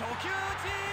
初球打ち。